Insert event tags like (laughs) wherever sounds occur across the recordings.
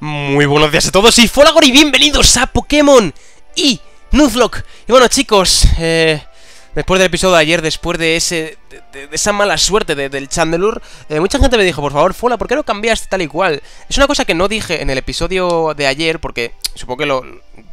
Muy buenos días a todos y Folagor y bienvenidos a Pokémon y Nuzlocke. Y bueno chicos, eh, después del episodio de ayer, después de ese de, esa mala suerte del Chandelure, eh, mucha gente me dijo, por favor, Fola, ¿por qué no cambiaste tal y cual? Es una cosa que no dije en el episodio de ayer, porque supongo que lo...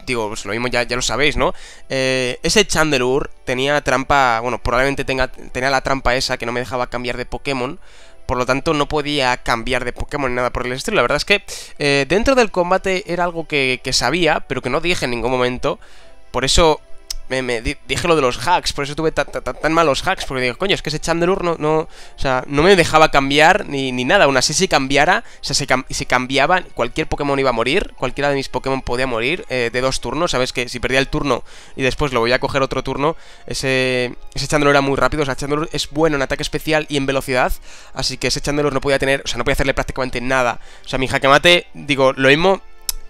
Digo, pues lo mismo ya, ya lo sabéis, ¿no? Eh, ese Chandelure tenía trampa... Bueno, probablemente tenga, tenía la trampa esa que no me dejaba cambiar de Pokémon por lo tanto no podía cambiar de Pokémon ni nada por el estilo. La verdad es que eh, dentro del combate era algo que, que sabía, pero que no dije en ningún momento. Por eso me, dije lo de los hacks, por eso tuve tan, malos hacks, porque digo, coño, es que ese Chandelure no, no, o sea, no me dejaba cambiar ni, ni nada, aún así si cambiara, o sea, si, si, cambiaba, cualquier Pokémon iba a morir, cualquiera de mis Pokémon podía morir eh, de dos turnos, sabes que si perdía el turno y después lo voy a coger otro turno, ese, ese Chandelure era muy rápido, o sea, Chandelure es bueno en ataque especial y en velocidad, así que ese Chandelure no podía tener, o sea, no podía hacerle prácticamente nada, o sea, mi mate digo, lo mismo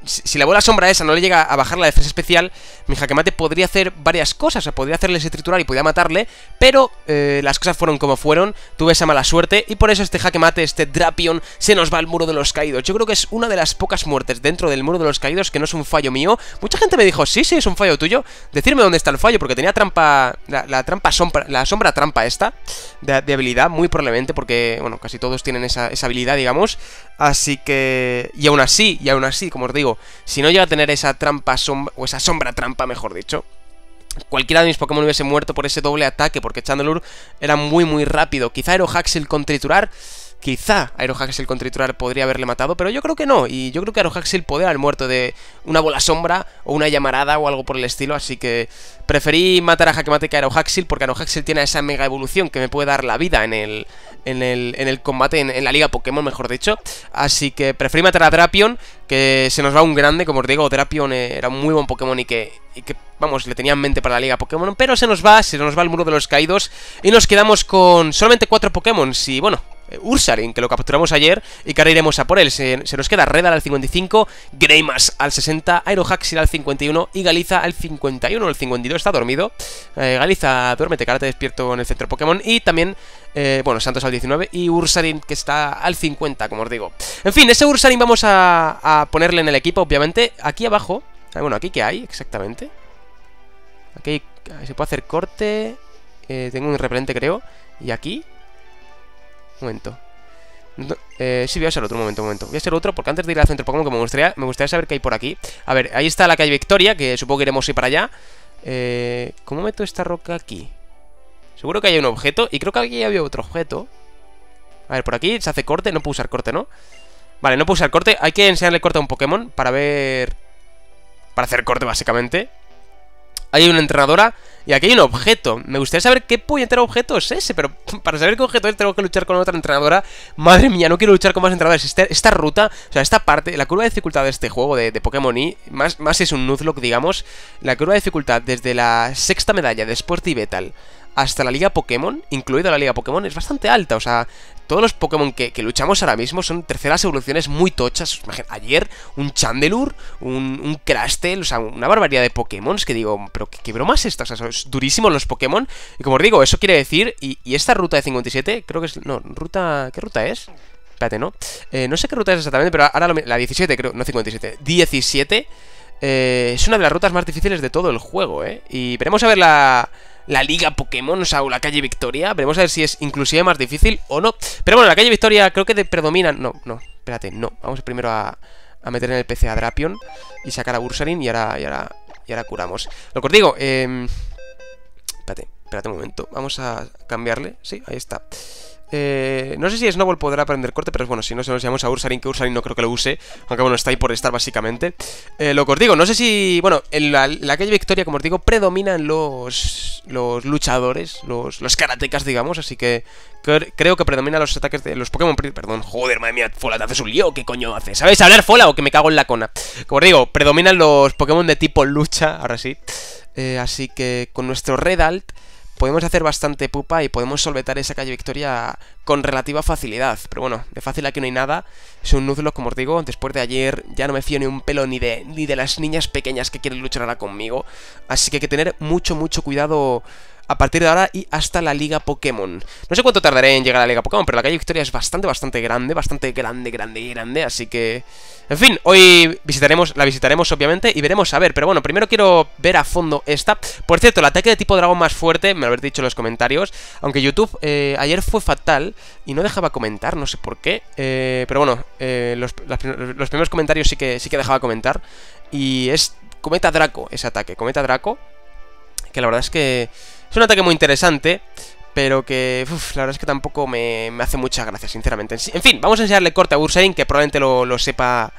si la bola sombra esa no le llega a bajar la defensa especial, mi jaquemate podría hacer varias cosas, o sea, podría hacerle ese triturar y podría matarle, pero eh, las cosas fueron como fueron, tuve esa mala suerte y por eso este jaquemate, este Drapion, se nos va al muro de los caídos. Yo creo que es una de las pocas muertes dentro del muro de los caídos que no es un fallo mío. Mucha gente me dijo, sí, sí, es un fallo tuyo. Decirme dónde está el fallo, porque tenía trampa, la, trampa sombra, la sombra trampa esta, de, habilidad, muy probablemente, porque, bueno, casi todos tienen esa, esa habilidad, digamos. Así que... Y aún así, y aún así, como os digo, si no llega a tener esa trampa sombra, o esa sombra trampa, mejor dicho, cualquiera de mis Pokémon hubiese muerto por ese doble ataque, porque Chandelure era muy muy rápido. Quizá Aerohaxel con triturar Quizá Aerohaxel con triturar podría haberle matado, pero yo creo que no. Y yo creo que Aerohaxel podría haber muerto de una bola sombra o una llamarada o algo por el estilo. Así que preferí matar a Hakemate que a Aerohaxel porque Aerohaxel tiene esa mega evolución que me puede dar la vida en el, en el, en el combate, en, la liga Pokémon, mejor dicho. Así que preferí matar a Drapion, que se nos va un grande, como os digo. Drapion era un muy buen Pokémon y que, y que vamos, le tenía en mente para la liga Pokémon. Pero se nos va, se nos va el muro de los caídos y nos quedamos con solamente cuatro Pokémon. Y bueno, eh, Ursaring, que lo capturamos ayer y que ahora iremos a por él. Se, nos queda Redal al 55, Greymas al 60, Aerohaxir al 51 y Galiza al 51. El 52 está dormido. Eh, Galiza, duérmete, que ahora te despierto en el centro Pokémon. Y también, eh, bueno, Santos al 19 y Ursaring, que está al 50, como os digo. En fin, ese Ursaring vamos a, ponerle en el equipo, obviamente. Aquí abajo, bueno, aquí que hay exactamente. Aquí se puede hacer corte. tengo un repelente, creo. Y aquí un momento. eh, sí, voy a hacer otro, momento, un momento. Voy a hacer otro porque antes de ir al centro Pokémon, que me gustaría, me gustaría saber qué hay por aquí. A ver, ahí está la calle Victoria, que supongo que iremos ir para allá. Eh, ¿Cómo meto esta roca aquí? Seguro que hay un objeto, y creo que aquí había otro objeto. A ver, por aquí se hace corte, no puedo usar corte, ¿no? Vale, no puedo usar corte, hay que enseñarle corte a un Pokémon para ver... Para hacer corte, básicamente. Hay una entrenadora y aquí hay un objeto. Me gustaría saber qué puñetero objeto es ese, pero (laughs) para saber qué objeto es tengo que luchar con otra entrenadora. Madre mía, no quiero luchar con más entrenadores. Este, esta, ruta, o sea, esta parte, la curva de dificultad de este juego de, Pokémon Y, más, más es un Nuzlocke, digamos, la curva de dificultad desde la sexta medalla de Sport y Betal hasta la Liga Pokémon, incluida la Liga Pokémon, es bastante alta. O sea, todos los Pokémon que, luchamos ahora mismo son terceras evoluciones muy tochas. Ayer, un Chandelure, un, un Crastel, o sea, una barbaridad de Pokémon que digo, pero ¿qué, broma es esta? O sea, son durísimos los Pokémon. Y como os digo, eso quiere decir, y, esta ruta de 57, creo que es. No, ruta. ¿Qué ruta es? Espérate, ¿no? Eh, no sé qué ruta es exactamente, pero ahora la 17, creo, no 57, 17 eh, es una de las rutas más difíciles de todo el juego, ¿eh? Y veremos a ver la, la Liga Pokémon, o sea, o la calle Victoria. Veremos a ver si es inclusive más difícil o no. Pero bueno, la calle Victoria creo que predomina... No, no, espérate, no. Vamos primero a, a meter en el PC a Drapion y sacar a Ursarin y ahora, y ahora, y ahora curamos. Lo que os digo, eh... Espérate, espérate un momento. Vamos a cambiarle. Sí, ahí está. Eh, no sé si Snowball podrá aprender corte, pero bueno, si no se nos llamamos a Ursaring, que Ursaring no creo que lo use, aunque bueno, está ahí por estar básicamente. Eh, lo que os digo, no sé si, bueno, en la, calle Victoria, como os digo, predominan los, los luchadores, los, los karatecas, digamos, así que creo que predominan los ataques de los Pokémon, perdón, joder, madre mía, Fola, te haces un lío, ¿qué coño haces? ¿Sabes hablar Fola o que me cago en la cona? Como os digo, predominan los Pokémon de tipo lucha, ahora sí. Eh, así que con nuestro Red Alt podemos hacer bastante pupa y podemos solvetar esa calle Victoria con relativa facilidad. Pero bueno, de fácil aquí no hay nada. Es un Nuzlocke, como os digo. Después de ayer ya no me fío ni un pelo ni de, ni de las niñas pequeñas que quieren luchar ahora conmigo. Así que hay que tener mucho, mucho cuidado a partir de ahora y hasta la Liga Pokémon. No sé cuánto tardaré en llegar a la Liga Pokémon, pero la calle Victoria es bastante, bastante grande, bastante grande, grande, grande, así que... En fin, hoy visitaremos, la visitaremos obviamente y veremos a ver, pero bueno, primero quiero ver a fondo esta. Por cierto, el ataque de tipo dragón más fuerte, me lo habéis dicho en los comentarios, aunque YouTube eh, ayer fue fatal y no dejaba comentar, no sé por qué, eh, pero bueno, eh, los, primeros comentarios sí que, sí que dejaba comentar y es Cometa Draco ese ataque, Cometa Draco, que la verdad es que es un ataque muy interesante, pero que uf, la verdad es que tampoco me, hace mucha gracia, sinceramente. En fin, vamos a enseñarle corte a Ursain, que probablemente lo, lo, sepa...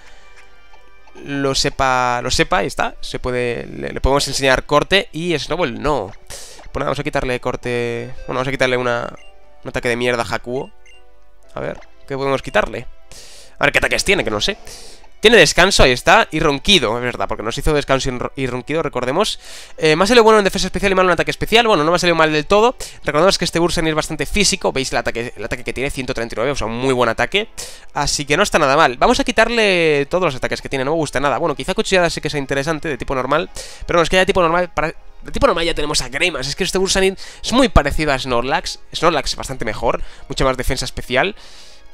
Lo sepa... Lo sepa, ahí está. Se puede... Le, le podemos enseñar corte y Snowball no. Pues nada, vamos a quitarle corte... Bueno, vamos a quitarle una... Un ataque de mierda a Hakuo. A ver, ¿qué podemos quitarle? A ver qué ataques tiene, que no sé. Tiene descanso, ahí está, y ronquido, es verdad, porque nos hizo descanso y ronquido, recordemos. Eh, más salido bueno en defensa especial y malo en ataque especial. Bueno, no me ha salido mal del todo. Recordemos que este Ursen es bastante físico, veis el ataque, el ataque que tiene, 139, o sea, un muy buen ataque. Así que no está nada mal. Vamos a quitarle todos los ataques que tiene, no me gusta nada. Bueno, quizá cuchillada sí que sea interesante, de tipo normal, pero bueno, es que ya de tipo normal... De tipo normal ya tenemos a Greymas, es que este Ursanin es muy parecido a Snorlax, Snorlax es bastante mejor, mucha más defensa especial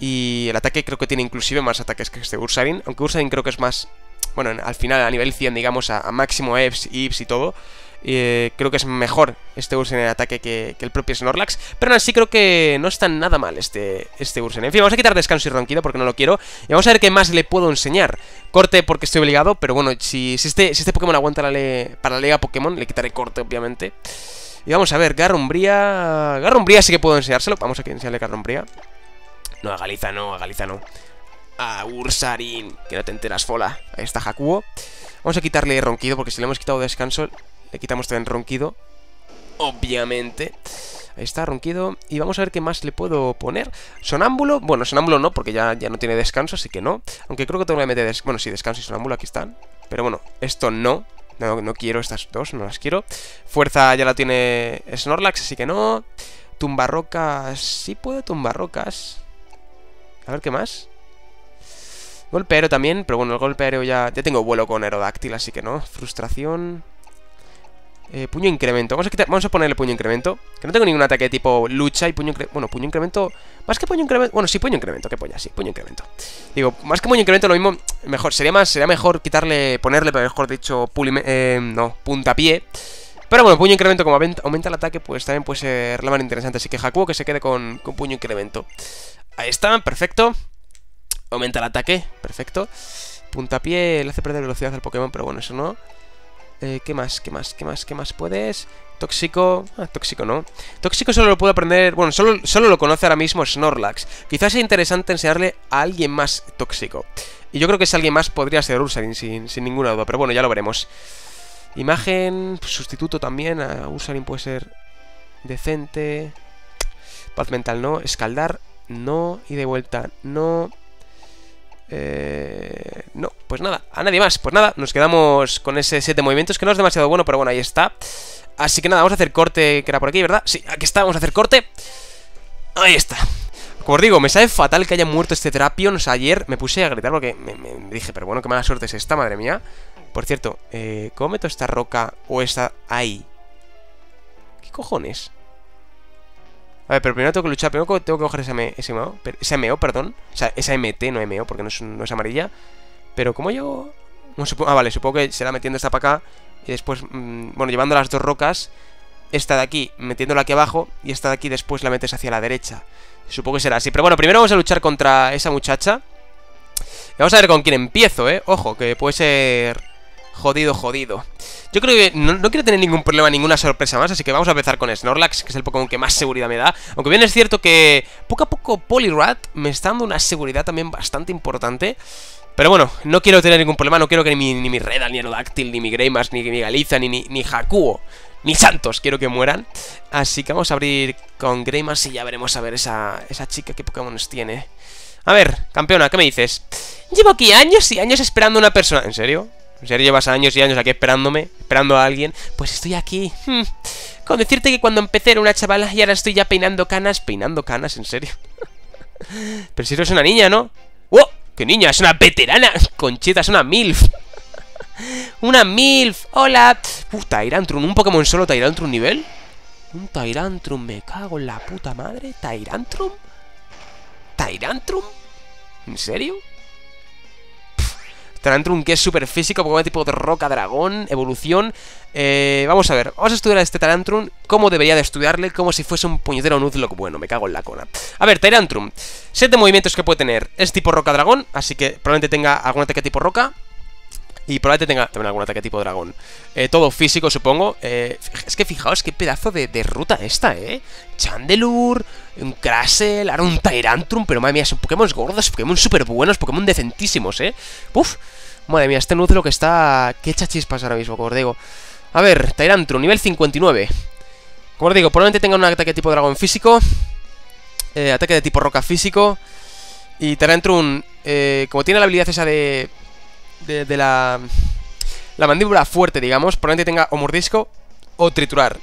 y el ataque creo que tiene inclusive más ataques que este Ursaring. Aunque Ursaring creo que es más... Bueno, al final a nivel 100, digamos, a, máximo EVs, IVs y todo. Eh, creo que es mejor este Ursen en ataque que, el propio Snorlax. Pero aún así creo que no está nada mal este, este Ursen. En fin, vamos a quitar descanso y ronquido porque no lo quiero. Y vamos a ver qué más le puedo enseñar. Corte porque estoy obligado, pero bueno, si, si, este, si este Pokémon aguanta la para la Liga Pokémon, le quitaré corte, obviamente. Y vamos a ver, Garrumbría... Garrumbría sí que puedo enseñárselo. Vamos a enseñarle Garrumbría. No, a Galiza no, a Galiza no. A Ursarin, que no te enteras, fola. Ahí está Hakuo. Vamos a quitarle ronquido, porque si le hemos quitado descanso, le quitamos también ronquido. Obviamente. Ahí está, ronquido. Y vamos a ver qué más le puedo poner. Sonámbulo. Bueno, sonámbulo no, porque ya, ya no tiene descanso, así que no. Aunque creo que tengo que meter... Des bueno, sí, descanso y sonámbulo, aquí están. Pero bueno, esto no. No, no quiero estas dos, no las quiero. Fuerza ya la tiene Snorlax, así que no. Tumbarrocas... Sí puede tumbarrocas. A ver, ¿qué más? Golpe aéreo también, pero bueno, el golpe aéreo ya... Ya tengo vuelo con Aerodáctil, así que no. Frustración... Eh, puño incremento. Vamos a, vamos a ponerle puño incremento. Que no tengo ningún ataque tipo lucha y puño incremento. Bueno, puño incremento. Más que puño incremento. Bueno, sí, puño incremento. ¿Qué polla? Sí, puño incremento. Digo, más que puño incremento, lo mismo. Mejor. Sería más. Sería mejor quitarle. Ponerle, mejor dicho, pulime, eh, no, puntapié. Pero bueno, puño incremento, como aumenta el ataque, pues también puede ser la más interesante. Así que Hakuo que se quede con, con puño incremento. Ahí está, perfecto. Aumenta el ataque, perfecto. Puntapié le hace perder velocidad al Pokémon, pero bueno, eso no. Eh, ¿Qué más? ¿Qué más? ¿Qué más? ¿Qué más puedes? Tóxico... Ah, tóxico no. Tóxico solo lo puede aprender... Bueno, solo, solo lo conoce ahora mismo Snorlax. Quizás sea interesante enseñarle a alguien más tóxico. Y yo creo que ese alguien más podría ser Ursaring, sin, ninguna duda. Pero bueno, ya lo veremos. Imagen... Sustituto también. A puede ser decente. Paz mental no. Escaldar no. Y de vuelta no. Eh, no, pues nada, a nadie más Pues nada, nos quedamos con ese set movimientos Que no es demasiado bueno, pero bueno, ahí está Así que nada, vamos a hacer corte, que era por aquí, ¿verdad? Sí, aquí está, vamos a hacer corte Ahí está Como os digo, me sabe fatal que haya muerto este Drapion ayer me puse a gritar porque me, me dije Pero bueno, qué mala suerte es esta, madre mía Por cierto, eh, ¿cómo meto esta roca o esta ahí? ¿Qué cojones? A ver, pero primero tengo que luchar, primero tengo que coger ese, MO, esa MO, perdón. O sea, esa MT, no MO, porque no es, amarilla. Pero ¿cómo yo...? No, ah, vale, supongo que será metiendo esta para acá y después, mmm, bueno, llevando las dos rocas, esta de aquí metiéndola aquí abajo y esta de aquí después la metes hacia la derecha. Supongo que será así. Pero bueno, primero vamos a luchar contra esa muchacha. Y vamos a ver con quién empiezo, ¿eh? Ojo, que puede ser Jodido, jodido. Yo creo que no, quiero tener ningún problema, ninguna sorpresa más, así que vamos a empezar con Snorlax, que es el Pokémon que más seguridad me da. Aunque bien es cierto que poco a poco Poliwrath me está dando una seguridad también bastante importante. Pero bueno, no quiero tener ningún problema, no quiero que ni mi, ni mi Redal, ni Aerodactyl, ni mi Greymas, ni mi Galiza, ni, ni, ni Hakuo, ni Santos quiero que mueran. Así que vamos a abrir con Greymas y ya veremos a ver esa, esa chica qué Pokémon tiene. A ver, campeona, ¿qué me dices? Llevo aquí años y años esperando una persona... ¿En serio? Serio llevas años y años aquí esperándome, esperando a alguien. Pues estoy aquí. Hmm. Con decirte que cuando empecé era una chavala y ahora estoy ya peinando canas. ¿Peinando canas? ¿En serio? (laughs) Pero si eres una niña, ¿no? ¡Oh! ¡Qué niña! ¡Es una veterana! (laughs) Conchita, es una MILF. (laughs) una MILF. ¡Hola! Uh, Tyrantrum. ¿Un Pokémon solo Tyrantrum nivel? Un Tyrantrum. Me cago en la puta madre. ¿Tyrantrum? ¿Tyrantrum? ¿En serio? Tyrantrum que es super físico, Pokémon tipo de roca, dragón, evolución. Eh, vamos a ver, vamos a estudiar a este Tyrantrum, cómo debería de estudiarle, como si fuese un puñetero Nuzlocke. Bueno, me cago en la cola. A ver, Tyrantrum, set de movimientos que puede tener. Es tipo roca dragón, así que probablemente tenga algún ataque tipo roca. Y probablemente tenga algún ataque tipo dragón. Eh, todo físico, supongo. Eh, es que fijaos qué pedazo de, de, ruta esta, ¿eh? Chandelure, un Crasel, ahora un Tyrantrum. Pero madre mía, son Pokémon gordos, Pokémon súper buenos, Pokémon decentísimos, ¿eh? Uf, madre mía, este lo que está... Qué chachispas ahora mismo, como os digo. A ver, Tyrantrum, nivel 59. Como os digo, probablemente tenga un ataque tipo dragón físico. Eh, ataque de tipo roca físico. Y Tyrantrum, eh, como tiene la habilidad esa de de, la, la mandíbula fuerte, digamos, probablemente tenga o mordisco o triturar.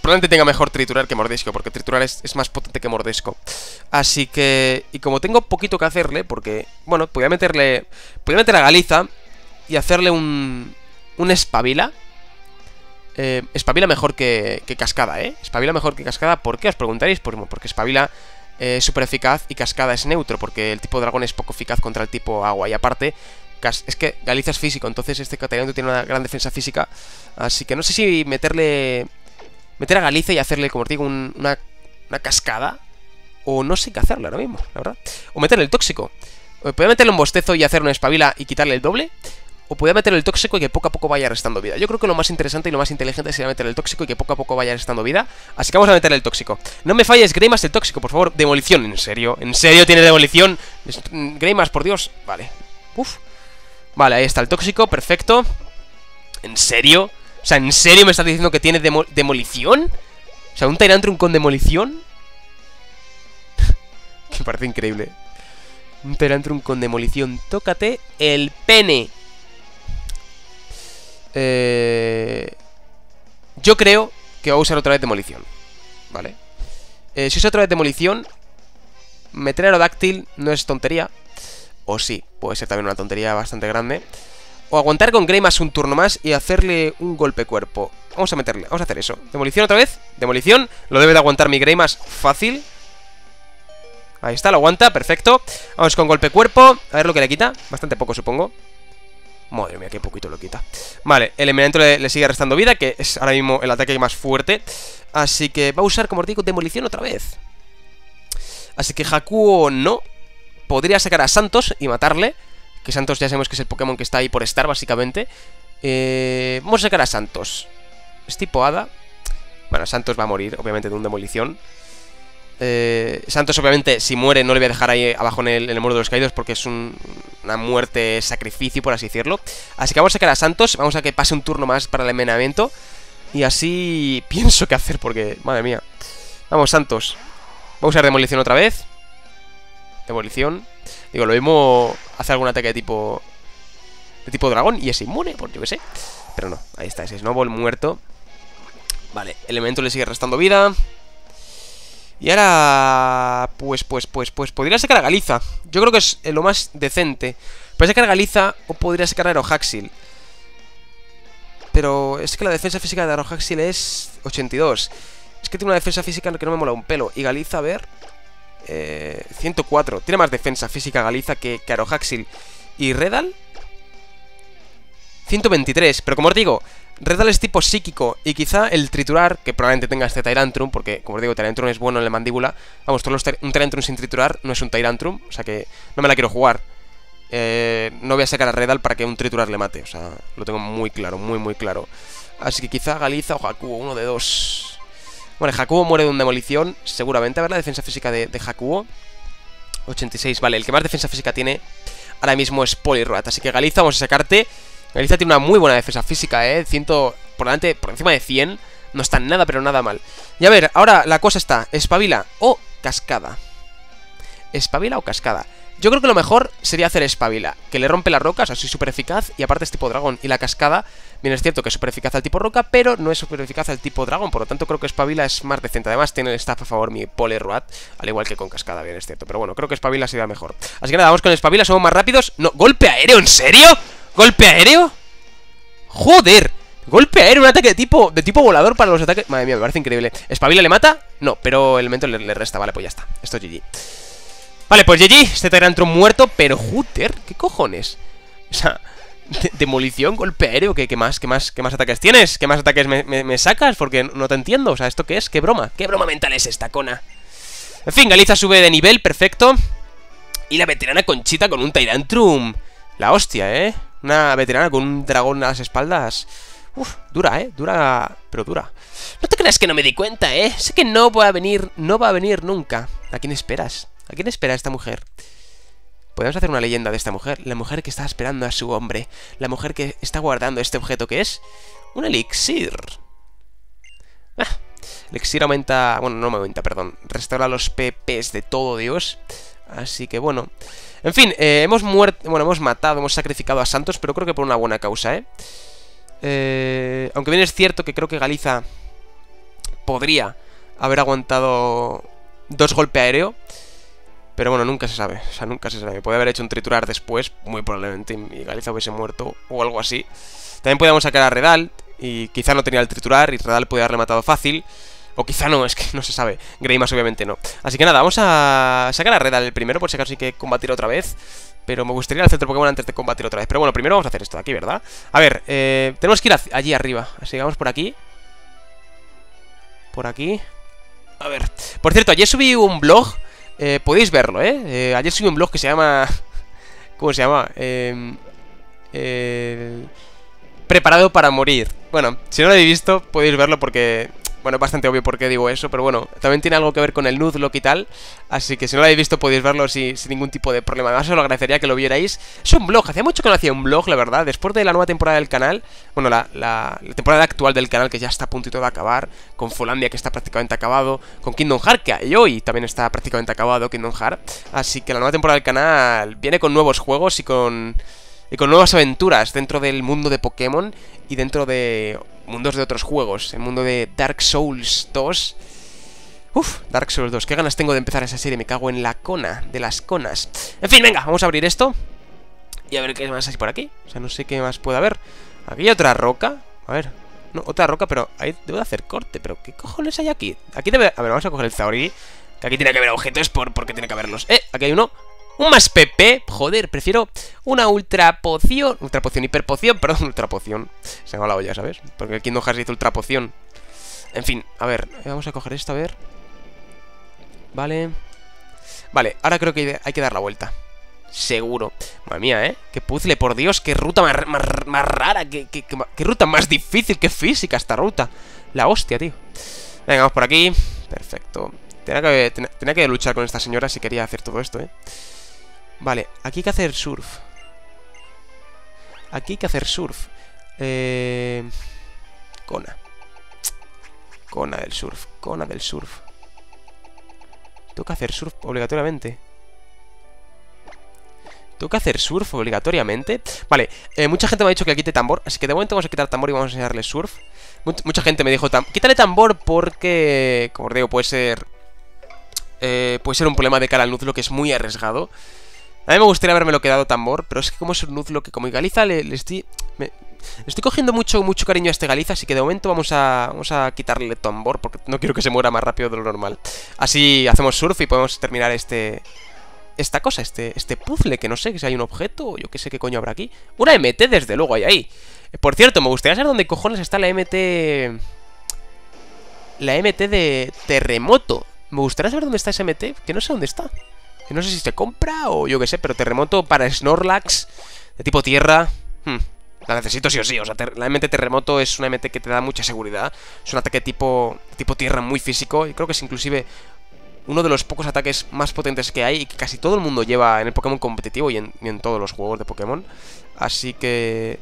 Probablemente tenga mejor triturar que mordisco, porque triturar es, más potente que mordisco. Así que... Y como tengo poquito que hacerle, porque... Bueno, podría meterle... Podría meter a Galiza y hacerle un... Un espabila. Eh, espabila mejor que, que Cascada, ¿eh? Espabila mejor que Cascada, ¿por qué? Os preguntaréis. Pues, porque espabila es súper eficaz y Cascada es neutro, porque el tipo dragón es poco eficaz contra el tipo agua. Y aparte, es que Galiza es físico, entonces este Cateriano tiene una gran defensa física. Así que no sé si meterle... Meter a Galiza y hacerle, como os digo, una, cascada. O no sé qué hacerle ahora mismo, la verdad. O meterle el tóxico. Podría meterle un bostezo y hacer una espabila y quitarle el doble. O podría meterle el tóxico y que poco a poco vaya restando vida. Yo creo que lo más interesante y lo más inteligente sería meter el tóxico y que poco a poco vaya restando vida. Así que vamos a meterle el tóxico. No me falles, Greymas, el tóxico, por favor. Demolición, ¿en serio? ¿En serio tiene demolición? Greymas, por Dios. Vale. Uf. Vale, ahí está el tóxico, perfecto. ¿En serio? O sea, ¿en serio me estás diciendo que tiene demolición? O sea, un Tyrantrum con demolición (laughs) Me parece increíble. Un Tyrantrum con demolición. Tócate el pene. Eh... Yo creo que va a usar otra vez demolición. Vale. Eh, Si usa otra vez demolición Meter aerodáctil no es tontería o sí, puede ser también una tontería bastante grande. O aguantar con Grey más un turno más y hacerle un golpe cuerpo. Vamos a meterle, vamos a hacer eso. Demolición otra vez. Demolición. Lo debe de aguantar mi Grey más fácil. Ahí está, lo aguanta, perfecto. Vamos con golpe cuerpo. A ver lo que le quita. Bastante poco, supongo. Madre mía, qué poquito lo quita. Vale, el elemento le, sigue restando vida, que es ahora mismo el ataque más fuerte. Así que va a usar, como os digo, demolición otra vez. Así que Hakuo no podría sacar a Santos y matarle. Que Santos ya sabemos que es el Pokémon que está ahí por estar, básicamente. Eh, vamos a sacar a Santos. Es tipo Hada. Bueno, Santos va a morir, obviamente, de un demolición. Eh, Santos, obviamente, si muere, no le voy a dejar ahí abajo en el, muro de los caídos porque es una muerte sacrificio, por así decirlo. Así que vamos a sacar a Santos. Vamos a que pase un turno más para el envenenamiento. Y así (laughs) pienso qué hacer porque, madre mía. Vamos, Santos. Vamos a usar demolición otra vez. Demolición. Digo, lo mismo hace algún ataque de tipo... De tipo dragón y es inmune, por yo que sé. Pero no, ahí está, ese Snowball muerto. Vale, elemento le sigue restando vida. Y ahora... Pues, pues, pues, pues... Podría sacar a Galiza. Yo creo que es lo más decente. Podría sacar a Galiza o podría sacar a Aerohaxil. Pero es que la defensa física de Aerohaxil es 82. Es que tiene una defensa física que no me mola un pelo. Y Galiza, a ver... 104. Eh, Tiene más defensa física Galiza que, que. ¿Y Redal? 123. Pero como os digo, Redal es tipo psíquico. Y quizá el triturar, que probablemente tenga este Tyrantrum, porque como os digo, Tyrantrum es bueno en la mandíbula. Vamos, todos los un Tyrantrum sin triturar no es un Tyrantrum. O sea que no me la quiero jugar. Eh, no voy a sacar a Redal para que un triturar le mate. O sea, lo tengo muy claro, muy, muy claro. Así que quizá Galiza o Hakuo, uno de dos. Bueno, Hakuo muere de un demolición, seguramente. A ver la defensa física de, de Hakuo. 86, vale, el que más defensa física tiene ahora mismo es Poliwrath. Así que Galiza, vamos a sacarte. Galiza tiene una muy buena defensa física, ¿eh? 100, por delante, por encima de 100. No está nada, pero nada mal. Y a ver, ahora la cosa está, espabila o cascada. Espabila o cascada. Yo creo que lo mejor sería hacer espabila, que le rompe las rocas, así súper eficaz, y aparte es tipo dragón. Y la cascada, bien es cierto que es súper eficaz al tipo roca, pero no es súper eficaz al tipo dragón, por lo tanto creo que espabila es más decente. Además tiene el staff a favor mi Poleruat, al igual que con cascada, bien es cierto. Pero bueno, creo que espabila sería mejor. Así que nada, vamos con espabila, somos más rápidos. No, golpe aéreo, ¿en serio? ¿Golpe aéreo? ¡Joder! Golpe aéreo, un ataque de tipo, de tipo volador para los ataques... Madre mía, me parece increíble. ¿Espabila le mata? No, pero el elemento le, le resta. Vale, pues ya está. Esto es GG. Vale, pues GG, este Tyrantron muerto, pero Hooter, ¿qué cojones? O sea, demolición, golpe aéreo, ¿qué, más, qué, más, ¿qué más ataques tienes? ¿Qué más ataques me, sacas? Porque no te entiendo, o sea, ¿esto qué es? ¿Qué broma? ¿Qué broma mental es esta, Cona? En fin, Galiza sube de nivel, perfecto Y la veterana Conchita con un Tyrantrum La hostia, ¿eh? Una veterana con un dragón a las espaldas Uf, dura, ¿eh? Dura, pero dura No te creas que no me di cuenta, ¿eh? Sé que no va a venir, no va a venir nunca ¿A quién esperas? ¿A quién espera esta mujer? Podemos hacer una leyenda de esta mujer. La mujer que está esperando a su hombre. La mujer que está guardando este objeto que es un elixir. Ah, elixir aumenta... Bueno, no me aumenta, perdón. Restaura los PPs de todo Dios. Así que bueno. En fin, eh, hemos muerto... Bueno, hemos matado, hemos sacrificado a Santos, pero creo que por una buena causa, ¿eh? eh aunque bien es cierto que creo que Galiza podría haber aguantado dos golpes aéreo. Pero bueno, nunca se sabe, o sea, nunca se sabe. Puede haber hecho un triturar después, muy probablemente, y Galiza hubiese muerto o algo así. También podíamos sacar a Redal, y quizá no tenía el triturar, y Redal puede haberle matado fácil. O quizá no, (laughs) es que no se sabe. Greymas obviamente no. Así que nada, vamos a sacar a Redal el primero, por si acaso hay que combatir otra vez. Pero me gustaría ir al centro Pokémon antes de combatir otra vez. Pero bueno, primero vamos a hacer esto de aquí, ¿verdad? A ver, eh, tenemos que ir allí arriba. Así que vamos por aquí. Por aquí. A ver. Por cierto, ayer subí un blog eh, podéis verlo, ¿eh? ¿eh? Ayer subí un blog que se llama... (laughs) ¿Cómo se llama? Eh, eh, preparado para morir. Bueno, si no lo habéis visto, podéis verlo porque bueno, es bastante obvio por qué digo eso, pero bueno, también tiene algo que ver con el Nuzlocke y tal. Así que si no lo habéis visto, podéis verlo sin, ningún tipo de problema. Además, os lo agradecería que lo vierais. Es un blog, hacía mucho que no hacía un blog, la verdad. Después de la nueva temporada del canal, bueno, la, temporada actual del canal que ya está a puntito de acabar, con Folandia que está prácticamente acabado, con Kingdom Hearts que hoy también está prácticamente acabado, Kingdom Hearts. Así que la nueva temporada del canal viene con nuevos juegos y con y con nuevas aventuras dentro del mundo de Pokémon y dentro de mundos de otros juegos. El mundo de Dark Souls 2. Uf, Dark Souls 2. Qué ganas tengo de empezar esa serie. Me cago en la cona de las conas. En fin, venga, vamos a abrir esto. Y a ver qué más hay por aquí. O sea, no sé qué más puede haber. Aquí hay otra roca. A ver. No, otra roca, pero ahí debo de hacer corte. Pero ¿qué cojones hay aquí? Aquí debe... A ver, vamos a coger el Zauri. Que aquí tiene que haber objetos por... porque tiene que haberlos. Eh, aquí hay uno. Un más PP, joder, prefiero una ultra poción, ultra poción, hiper poción, (laughs) perdón, ultra poción. Se me ha la olla, ¿sabes? Porque el Kingdom Hearts dice ultra poción. En fin, a ver, vamos a coger esto, a ver. Vale. Vale, ahora creo que hay que dar la vuelta. Seguro. Madre mía, ¿eh? Qué puzzle, por Dios, qué ruta más, más, rara, qué, qué, ruta más difícil, qué física esta ruta. La hostia, tío. Venga, vamos por aquí. Perfecto. Tenía que, tenía que luchar con esta señora si quería hacer todo esto, ¿eh? Vale, aquí hay que hacer surf. Aquí hay que hacer surf. Eh... Kona. Kona del surf. Kona del surf. Que hacer surf obligatoriamente. ¿Tengo que hacer surf obligatoriamente? Vale, eh, mucha gente me ha dicho que quite tambor Así que de momento vamos a quitar tambor y vamos a enseñarle surf Mucha gente me dijo, quítale tambor porque, como os digo, puede ser... Eh, puede ser un problema de cara al Nuzlo que es muy arriesgado a mí me gustaría haberme lo quedado tambor, pero es que como es un Nuzlo que como Galiza le, estoy... estoy cogiendo mucho, mucho cariño a este Galiza, así que de momento vamos a, vamos a quitarle tambor, porque no quiero que se muera más rápido de lo normal. Así hacemos surf y podemos terminar este... Esta cosa, este, este puzzle, que no sé si hay un objeto yo qué sé qué coño habrá aquí. Una MT, desde luego, hay ahí. Por cierto, me gustaría saber dónde cojones está la MT... La MT de terremoto. Me gustaría saber dónde está esa MT, que no sé dónde está no sé si se compra o yo qué sé, pero terremoto para Snorlax de tipo tierra. Hmm, la necesito sí o sí. O sea, la MT terremoto es una MT que te da mucha seguridad. Es un ataque tipo, tipo tierra muy físico. Y creo que es inclusive uno de los pocos ataques más potentes que hay y que casi todo el mundo lleva en el Pokémon competitivo y en, todos los juegos de Pokémon. Así que...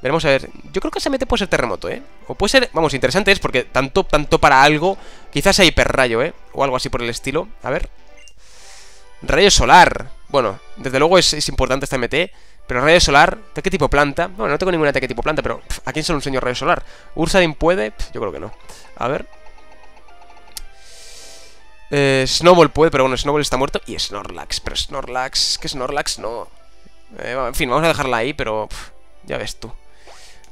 Veremos a ver. Yo creo que esa MT puede ser terremoto, ¿eh? O puede ser... Vamos, interesante es porque tanto, tanto para algo... Quizás hay hiperrayo, ¿eh? O algo así por el estilo. A ver... Rayo solar. Bueno, desde luego es, importante esta MT. Pero rayo solar, ¿de qué tipo planta? Bueno, no tengo ninguna de qué tipo planta, pero ¿a quién se lo enseño rayo solar? ¿Ursadin puede? yo creo que no. A ver. Eh, Snowball puede, pero bueno, Snowball está muerto. Y Snorlax, pero Snorlax... ¿Qué Snorlax? No. Eh, en fin, vamos a dejarla ahí, pero... ya ves tú.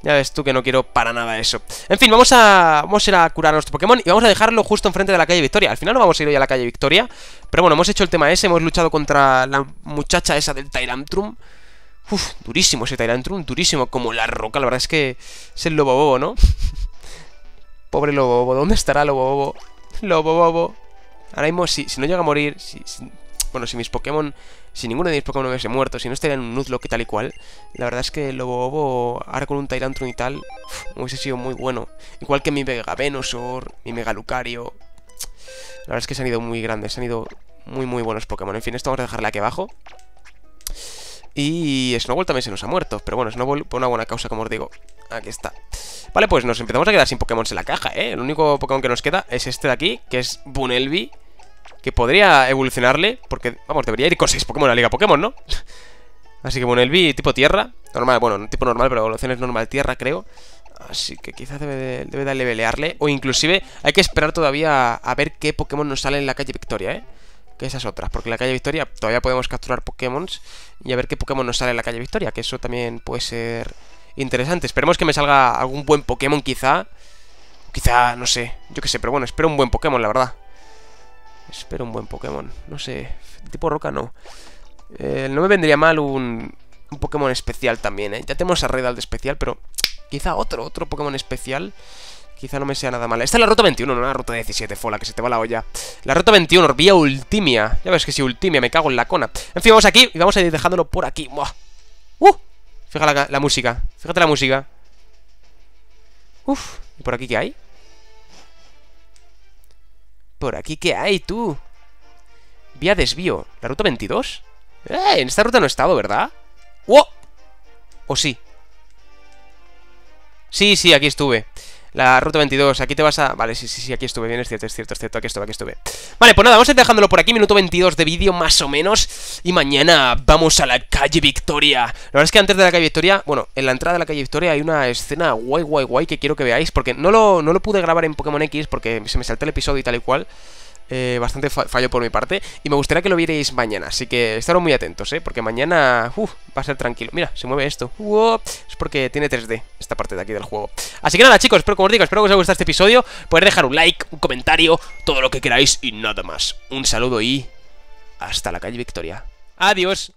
Ya ves tú que no quiero para nada eso. En fin, vamos a, vamos a ir a curar a nuestro Pokémon y vamos a dejarlo justo enfrente de la calle Victoria. Al final no vamos a ir hoy a la calle Victoria, pero bueno, hemos hecho el tema ese, hemos luchado contra la muchacha esa del Tyrantrum. Uf, durísimo ese Tyrantrum, durísimo como la roca, la verdad es que es el Lobo Bobo, ¿no? (laughs) Pobre Lobo Bobo, ¿dónde estará Lobo Bobo? Lobo Bobo. Ahora mismo, si, si no llega a morir, si, bueno, si mis Pokémon si ninguno de mis Pokémon hubiese muerto, si no estaría en un Nuzlocke tal y cual, la verdad es que el Lobo ahora con un Tyrantrum y tal, hubiese sido muy bueno. Igual que mi Vega Venusaur, mi Mega Lucario. La verdad es que se han ido muy grandes, se han ido muy muy buenos Pokémon. En fin, esto vamos a dejarle aquí abajo. Y Snowball también se nos ha muerto. Pero bueno, Snowball por una buena causa, como os digo. Aquí está. Vale, pues nos empezamos a quedar sin Pokémon en la caja, ¿eh? El único Pokémon que nos queda es este de aquí, que es Bunelby. Que podría evolucionarle, porque, vamos, debería ir con 6 Pokémon a la Liga Pokémon, ¿no? (laughs) Así que bueno, el B tipo tierra, normal, bueno, tipo normal, pero evolución es normal tierra, creo. Así que quizás debe de, debe de o inclusive hay que esperar todavía a, ver qué Pokémon nos sale en la calle Victoria, ¿eh? Que esa es otra, porque en la calle Victoria todavía podemos capturar Pokémon y a ver qué Pokémon nos sale en la calle Victoria, que eso también puede ser interesante. Esperemos que me salga algún buen Pokémon quizá. Quizá, no sé, yo qué sé, pero bueno, espero un buen Pokémon, la verdad. Espero un buen Pokémon. No sé, tipo roca no. Eh, no me vendría mal un, Pokémon especial también, ¿eh? Ya tenemos a Redal de especial, pero quizá otro, otro Pokémon especial. Quizá no me sea nada mal. Esta es la ruta 21, no la ruta 17, fola, que se te va la olla. La ruta 21, vía Ultimia. Ya ves que si Ultimia, me cago en la cona. En fin, vamos aquí y vamos a ir dejándolo por aquí. ¡Buah! ¡Uh! Fíjate la, la música. Fíjate la música. Uf, ¿y por aquí qué hay? ¿Por aquí qué hay, tú? Vía desvío. ¿La ruta 22? ¡Eh! En esta ruta no he estado, ¿verdad? ¡Wow! ¿O sí? Sí, sí, aquí estuve. La ruta 22, aquí te vas a... Vale, sí, sí, sí, aquí estuve, bien, es cierto, es cierto, es cierto, aquí estuve, aquí estuve. Vale, pues nada, vamos a ir dejándolo por aquí, minuto 22 de vídeo más o menos Y mañana vamos a la calle Victoria. La verdad es que antes de la calle Victoria, bueno, en la entrada de la calle Victoria hay una escena guay, guay, guay que quiero que veáis Porque no lo, no lo pude grabar en Pokémon X porque se me saltó el episodio y tal y cual eh, bastante fallo por mi parte Y me gustaría que lo vierais mañana Así que estaros muy atentos, ¿eh? Porque mañana uf, va a ser tranquilo. Mira, se mueve esto Es porque tiene 3D esta parte de aquí del juego. Así que nada, chicos, espero, como os digo, espero que os haya gustado este episodio. Poder dejar un like, un comentario Todo lo que queráis y nada más. Un saludo y... Hasta la calle Victoria. Adiós